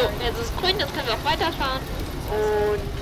So, also, jetzt ist es grün, jetzt können wir auch weiterfahren. Und